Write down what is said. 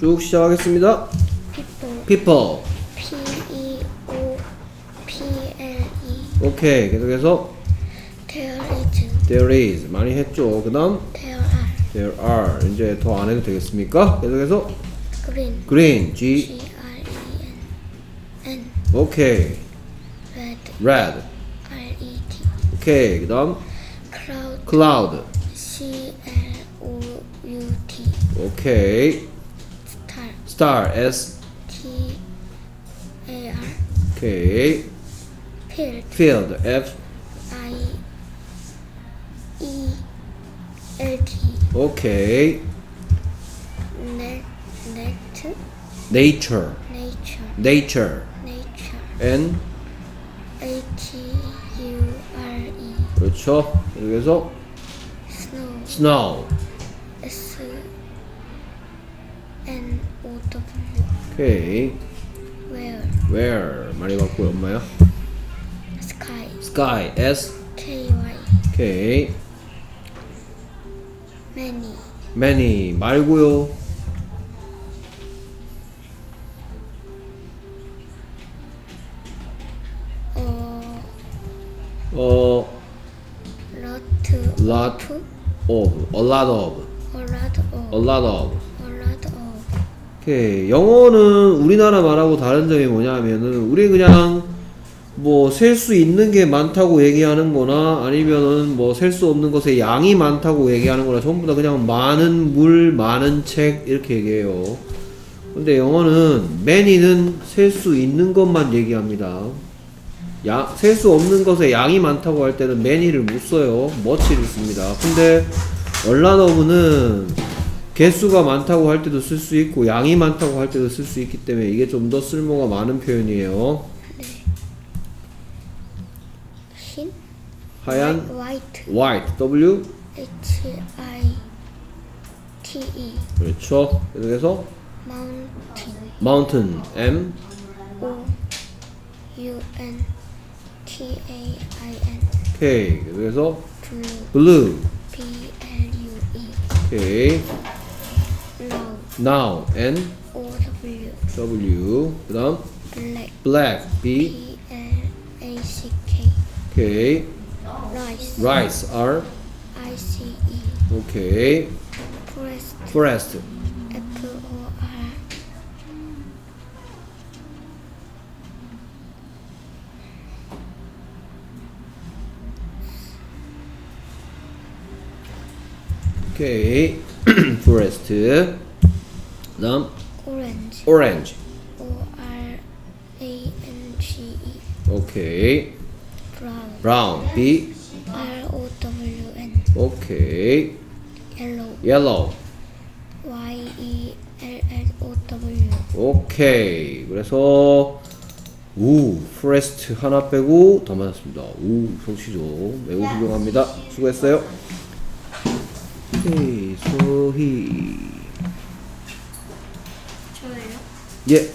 쭉 시작하겠습니다. people people. P E O P L E 오케이. 계속해서 there is there is 많이 했죠. 그다음 there are there are 이제 더 안 해도 되겠습니까? 계속해서 green green G G R E N N 오케이. red red R E T 오케이. 그다음 cloud cloud C L O U T 오케이. star star S T A R 오케이. field field F I E L T 오케이. net net nature nature nature nature N H U R E 그렇죠. 여기서 snow snow S N O W 오케이. where where 많이 봤고요. 엄마야. sky sky S K Y 오케이. many many 말고요. 어 어 lot lot of of a lot of a lot of a lot of a lot of 오케이. 영어는 우리나라 말하고 다른 점이 뭐냐면은 우리 그냥 뭐 셀 수 있는 게 많다고 얘기하는 거나 아니면은 뭐 셀 수 없는 것의 양이 많다고 얘기하는 거나 전부 다 그냥 많은 물, 많은 책 이렇게 얘기해요. 근데 영어는 many는 셀 수 있는 것만 얘기합니다. 양, 셀수 없는 것에 양이 많다고 할 때는 many를 못 써요. much를 씁니다. 근데 of는 개수가 많다고 할 때도 쓸 수 있고 양이 많다고 할 때도 쓸 수 있기 때문에 이게 좀 더 쓸모가 많은 표현이에요. 흰 하얀 white. white. W? H I T E. 그렇죠. 그래서 mountain. mountain. M? O U N T A I N. K. 그래서 blue. blue. B L U E. K now now N O W W 그다음 black black B P L A C K K rice rice R I C E 오케이 forest forest F O R 오케이 forest 그 다음 orange orange O R A N G E 오케이 brown brown B R O W N 오케이 yellow yellow Y E L L O W 오케이 그래서 우 forest 하나 빼고 다 맞았습니다 우수 성취죠 매우 훌륭합니다 수고했어요 오케이 서희 저예요? 예